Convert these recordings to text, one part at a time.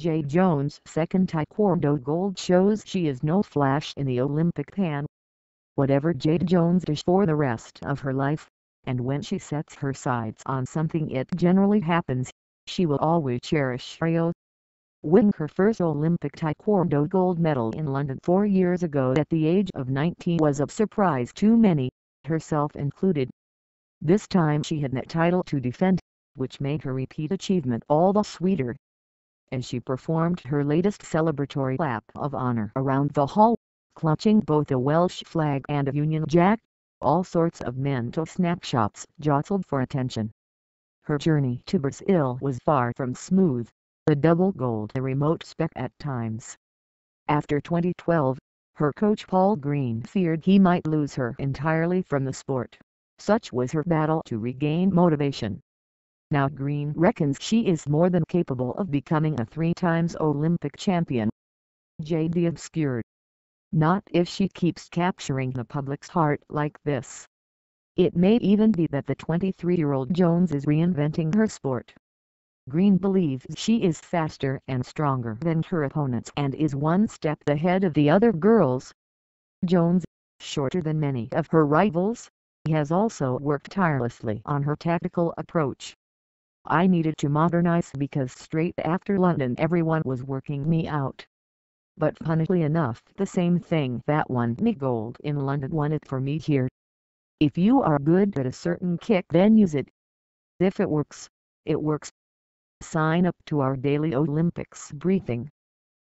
Jade Jones' second Taekwondo gold shows she is no flash in the Olympic pan. Whatever Jade Jones does for the rest of her life, and when she sets her sights on something it generally happens, she will always cherish Rio. Winning her first Olympic Taekwondo gold medal in London four years ago at the age of 19 was a surprise to many, herself included. This time she had that title to defend, which made her repeat achievement all the sweeter as she performed her latest celebratory lap of honor around the hall, clutching both a Welsh flag and a Union Jack. All sorts of mental snapshots jostled for attention. Her journey to Brazil was far from smooth, the double gold a remote speck at times. After 2012, her coach Paul Green feared he might lose her entirely from the sport. Such was her battle to regain motivation. Now Green reckons she is more than capable of becoming a three times Olympic champion. Jade the Obscured. Not if she keeps capturing the public's heart like this. It may even be that the 23-year-old Jones is reinventing her sport. Green believes she is faster and stronger than her opponents and is one step ahead of the other girls. Jones, shorter than many of her rivals, has also worked tirelessly on her tactical approach. I needed to modernize because straight after London everyone was working me out. But funnily enough the same thing that won me gold in London won it for me here. If you are good at a certain kick then use it. If it works, it works. Sign up to our daily Olympics briefing.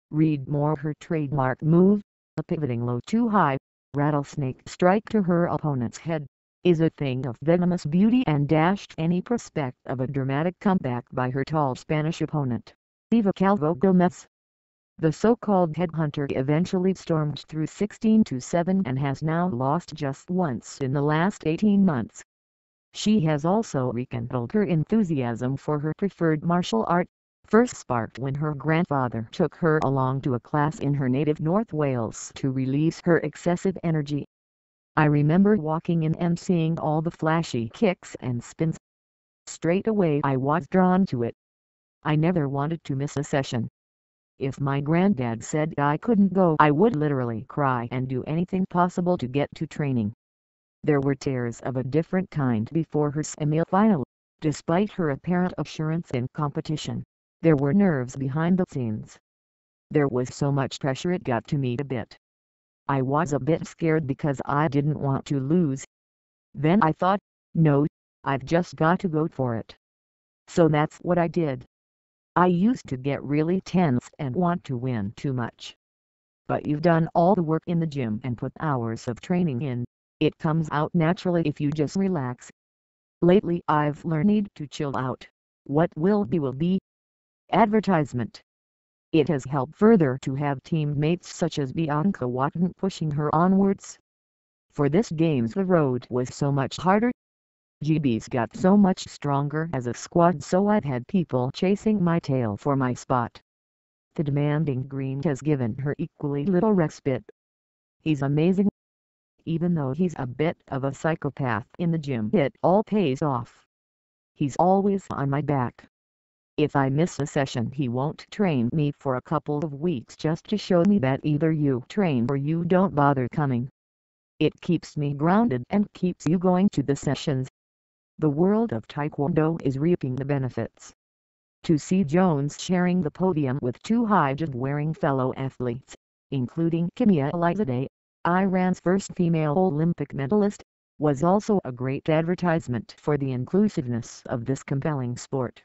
Read more her trademark move, a pivoting low too high, rattlesnake strike to her opponent's head is a thing of venomous beauty and dashed any prospect of a dramatic comeback by her tall Spanish opponent, Eva Calvo Gomez. The so-called headhunter eventually stormed through 16-7 and has now lost just once in the last 18 months. She has also rekindled her enthusiasm for her preferred martial art, first sparked when her grandfather took her along to a class in her native North Wales to release her excessive energy I remember walking in and seeing all the flashy kicks and spins. Straight away I was drawn to it. I never wanted to miss a session. If my granddad said I couldn't go I would literally cry and do anything possible to get to training. There were tears of a different kind before her semi-final. Despite her apparent assurance in competition, there were nerves behind the scenes. There was so much pressure it got to me a bit. I was a bit scared because I didn't want to lose. Then I thought, no, I've just got to go for it. So that's what I did. I used to get really tense and want to win too much. But you've done all the work in the gym and put hours of training in, it comes out naturally if you just relax. Lately I've learned to chill out. What will be will be. Advertisement it has helped further to have teammates such as Bianca Walkden pushing her onwards. For this games the road was so much harder. GB's got so much stronger as a squad so I've had people chasing my tail for my spot. The demanding Green has given her equally little respite. He's amazing. Even though he's a bit of a psychopath in the gym it all pays off. He's always on my back. If I miss a session he won't train me for a couple of weeks just to show me that either you train or you don't bother coming. It keeps me grounded and keeps you going to the sessions. The world of Taekwondo is reaping the benefits. To see Jones sharing the podium with two hijab-wearing fellow athletes, including Kimia Alizadeh, Iran's first female Olympic medalist, was also a great advertisement for the inclusiveness of this compelling sport.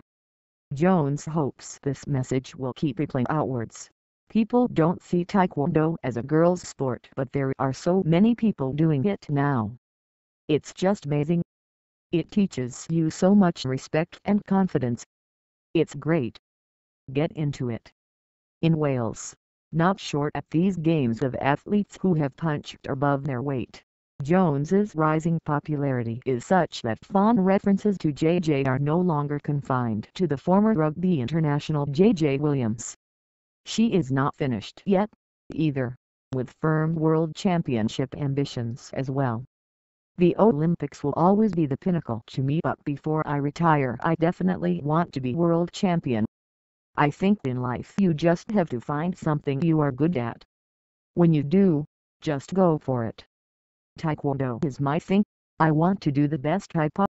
Jones hopes this message will keep rippling outwards. People don't see Taekwondo as a girl's sport but there are so many people doing it now. It's just amazing. It teaches you so much respect and confidence. It's great. Get into it. In Wales, not short at these games of athletes who have punched above their weight. Jones's rising popularity is such that fond references to JJ are no longer confined to the former rugby international JJ Williams. She is not finished yet, either, with firm world championship ambitions as well. The Olympics will always be the pinnacle to me but before I retire I definitely want to be world champion. I think in life you just have to find something you are good at. When you do, just go for it. Taekwondo is my thing, I want to do the best I possibly